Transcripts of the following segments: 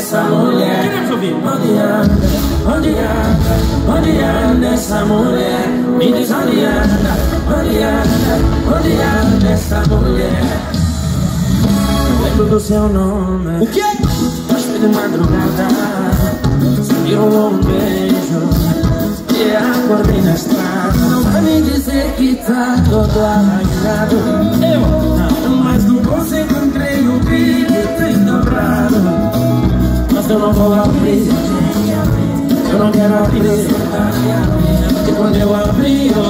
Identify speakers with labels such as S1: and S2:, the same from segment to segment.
S1: essa mulher?
S2: Queremos ouvir.
S1: Onde anda, onde anda, onde anda essa mulher? Me diz onde anda, onde anda, onde anda essa mulher? Não lembro do seu nome.
S2: O quê?
S1: Foi de madrugada Subiu um beijo E acordei na estrada Não vai me dizer que tá todo arranjado
S2: Eu.
S1: Não, mas no bolso encontrei o brilho tem dobrado Mas eu não vou abrir. Eu não quero abrir. Porque quando eu abri eu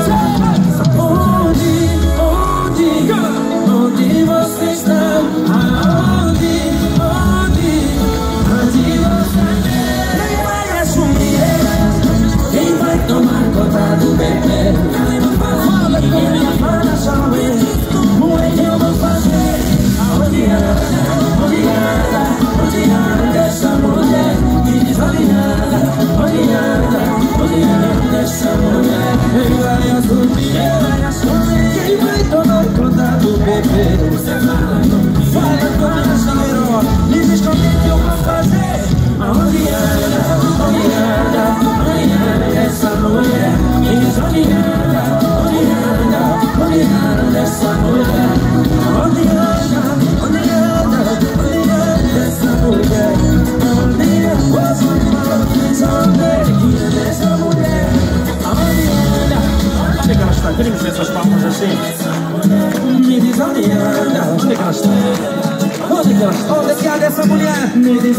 S1: Quem vai assumir, quem vai assumir? Quem vai tomar conta do bebê? Você fala fala comigo,
S2: Queremos ver essas palmas assim.
S1: me diz onde
S2: é que ela está?
S1: onde que ela está? Onde que anda essa mulher? Me diz